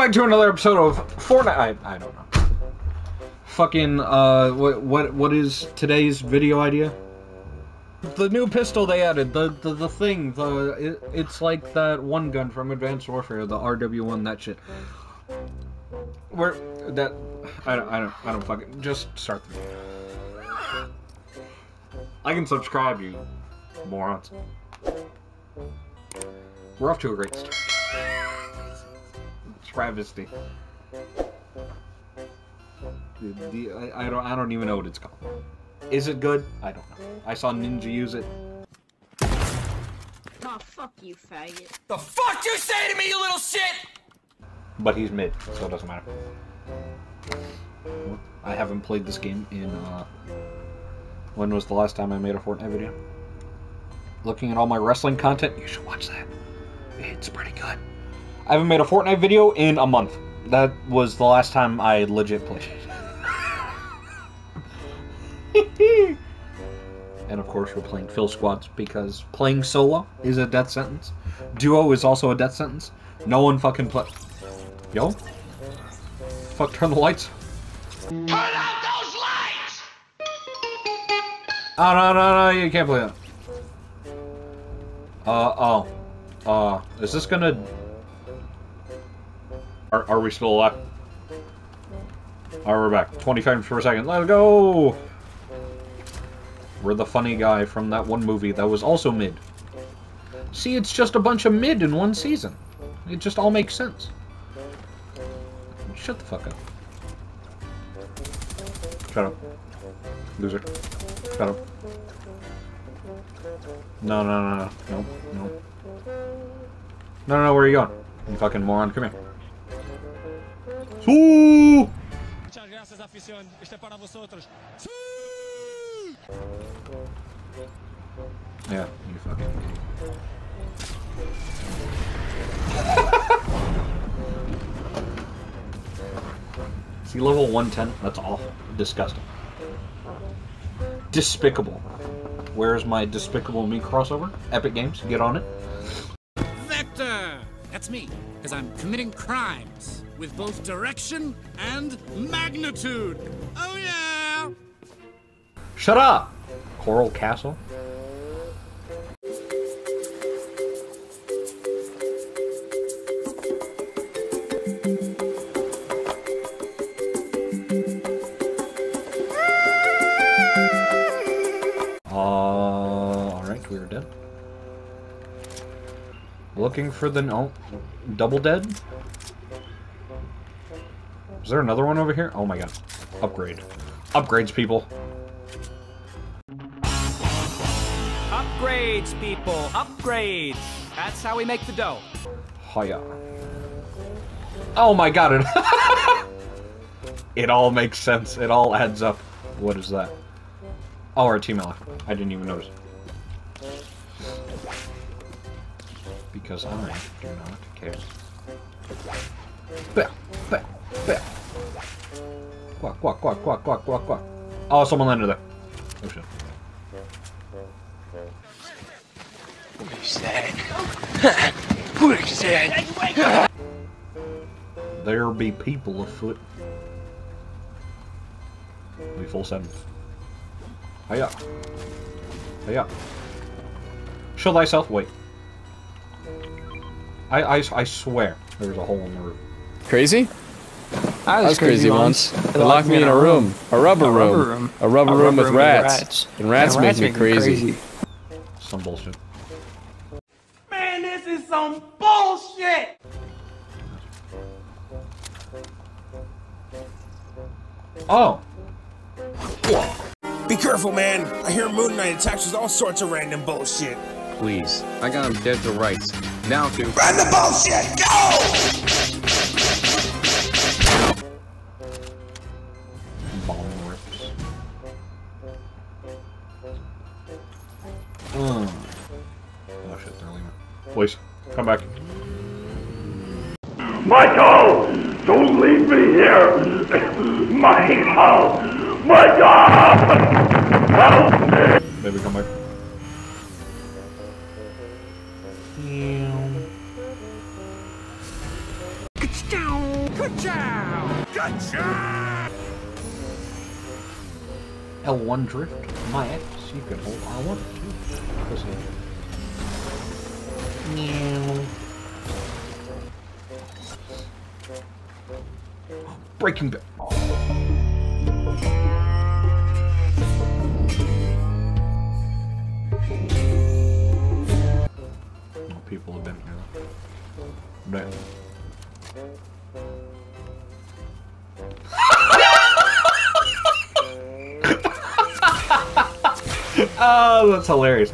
back to another episode of Fortnite. I, I don't know. Fucking, uh, what, what, what is today's video idea? The new pistol they added, the, the, the thing, the, it, it's like that one gun from Advanced Warfare, the RW1, that shit. Where, that, I don't, I don't, I don't fucking, just start the video. I can subscribe, you morons. We're off to a great start. Travesty. The, the, I, I don't I don't even know what it's called. Is it good? I don't know. I saw Ninja use it. Oh, fuck you, faggot. The fuck you say to me, you little shit! But he's mid, so it doesn't matter. I haven't played this game in, uh... When was the last time I made a Fortnite video? Looking at all my wrestling content, you should watch that. It's pretty good. I haven't made a Fortnite video in a month. That was the last time I legit played it. and of course we're playing Fill Squads because playing solo is a death sentence. Duo is also a death sentence. No one fucking play. Yo? Fuck, turn the lights. Turn out those lights! Oh, no, no, no, you can't play that. Uh, oh. Uh, is this gonna... Are, are we still alive? Alright, we're back. 20 frames per second. Let's go! We're the funny guy from that one movie that was also mid. See, it's just a bunch of mid in one season. It just all makes sense. Shut the fuck up. Shut up. Loser. Shut up. No, no, no, no. No, no. No, no, where are you going? You fucking moron. Come here. Muchas gracias, afición. Este es para vosotros. Yeah, you fucking. See, level 110? That's awful. Disgusting. Despicable. Where's my Despicable Me crossover? Epic Games, get on it. Vector! That's me, because I'm committing crimes with both direction and magnitude. Oh, yeah! Shut up! Coral Castle? Uh, alright, we are dead. Looking for the no double dead? Is there another one over here? Oh my god. Upgrade. Upgrades, people. Upgrades, people. Upgrades. That's how we make the dough. Hiya. Oh my god, it, it all makes sense. It all adds up. What is that? Oh, our team left. I didn't even notice. Because I do not care. Bah, bah, bah. Quack, quack, quack, quack, quack, quack, quack. Oh, ah, someone landed there. Oh shit. There be people afoot. We full send. Hiya. Hiya. Show thyself. Wait. I, I, I swear there's a hole in the roof. Crazy? I I was crazy once. They locked me in a room. A rubber A room. rubber room. A rubber A room rubber with rats. And rats And make me crazy. Some bullshit. Man, this is some bullshit! Oh! Be careful, man. I hear Moon Knight attacks with all sorts of random bullshit. Please. I got him dead to rights. Now to. Run the bullshit! Go! Bomb rips. Mm. Oh shit, they're leaving. Please, come back. Michael! Don't leave me here! Michael! Michael! Help me! L1 drift. My ex, you can hold R1 too. Pussy. Meow. Breaking Bad. People have been here. Damn. Oh, that's hilarious.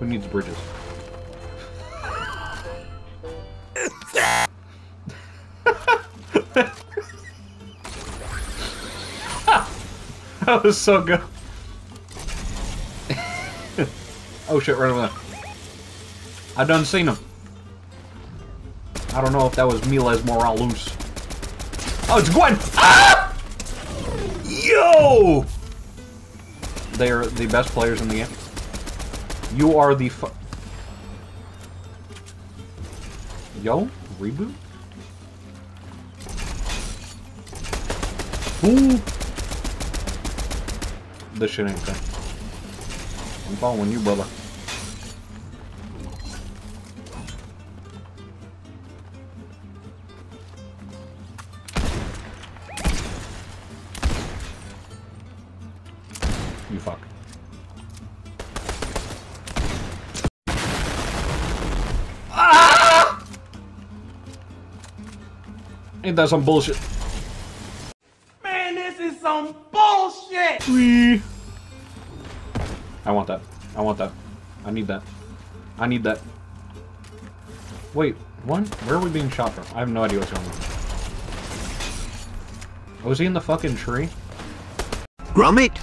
Who needs bridges? that was so good. oh shit, right over there. I done seen him. I don't know if that was Miles Morales. Oh, it's Gwen! Ah! They are the best players in the game. You are the fu- Yo, reboot? Ooh! This shit ain't fair. I'm following you, brother. Fuck. Ah! Ain't that some bullshit? Man, this is some bullshit! Wee. I want that. I want that. I need that. I need that. Wait, one? Where are we being shot from? I have no idea what's going on. Was he in the fucking tree? Gromit,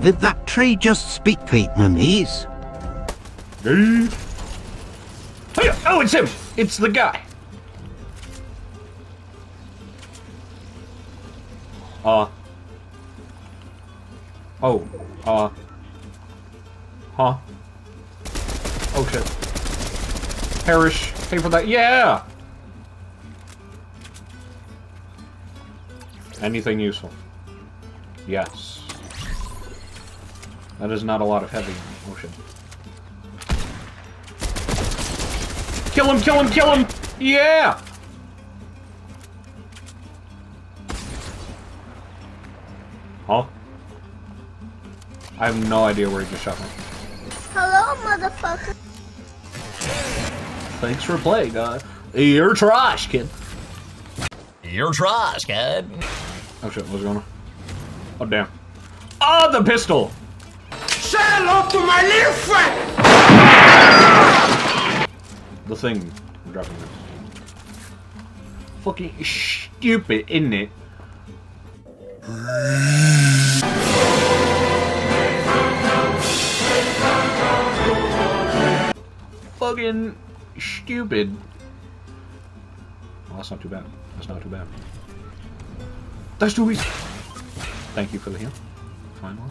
did that tree just speak Vietnamese? Oh, it's him! It's the guy! Uh. Oh. Uh. Huh? Oh shit. Perish. Pay for that. Yeah! Anything useful? Yes. That is not a lot of heavy. Shit. Kill him, kill him, kill him! Yeah! Huh? I have no idea where he just shot me. Hello, motherfucker. Thanks for playing, uh, you're trash, kid. You're trash, kid. Oh shit, what's going on? Oh damn. Oh, the pistol! Hello to my little friend! The thing. Dropping this. Fucking stupid, isn't it? Fucking stupid. Well, that's not too bad. That's not too bad. That's too easy. Thank you for the heal. Fine one.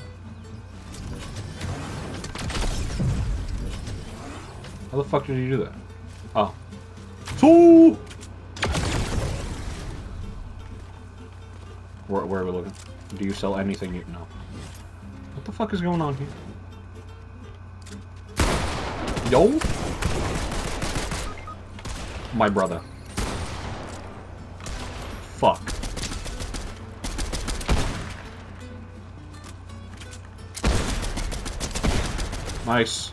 How the fuck did you do that? Oh. Two! where, where are we looking? Do you sell anything you know? What the fuck is going on here? Yo? My brother. Fuck. Nice.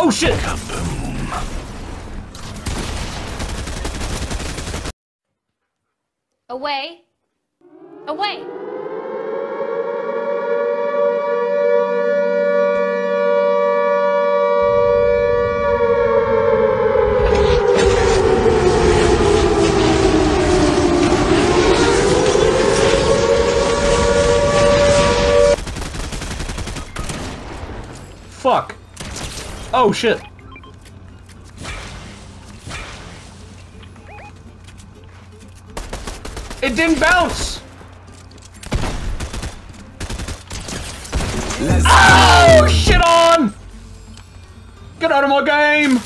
Oh shit! Away. Away. Oh, shit! It didn't bounce! Let's oh, go. shit on! Get out of my game!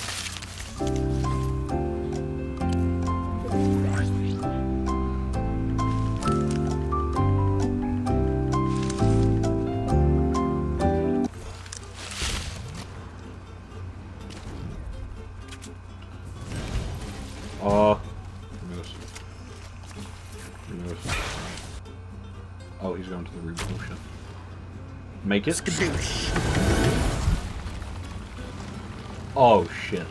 Make it. Oh shit.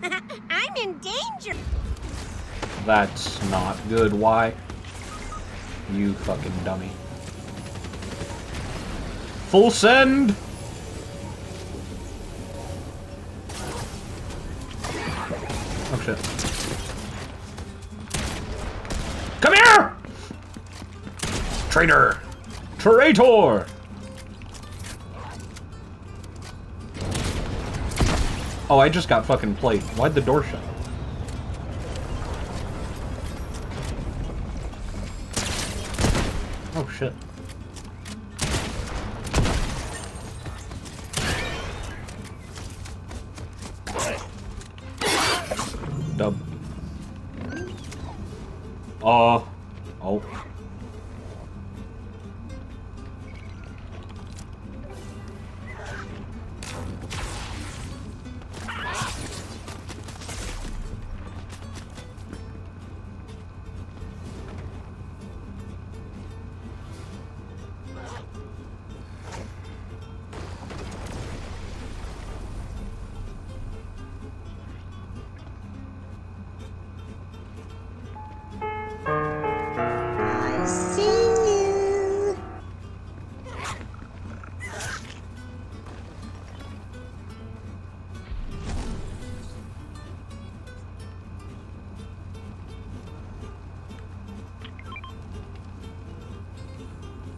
I'm in danger. That's not good. Why? You fucking dummy. Full send! Oh shit. Come here! Traitor! Traitor! Oh, I just got fucking played. Why'd the door shut? Oh shit. Dub. Oh. Oh.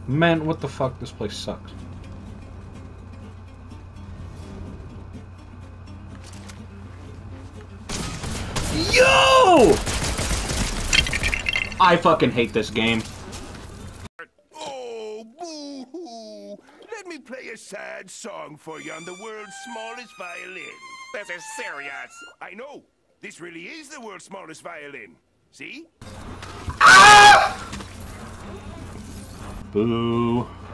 Man, what the fuck? This place sucks. Yo! I fucking hate this game. Oh, boo-hoo! Let me play a sad song for you on the world's smallest violin. This is serious. I know. This really is the world's smallest violin. See? Boo.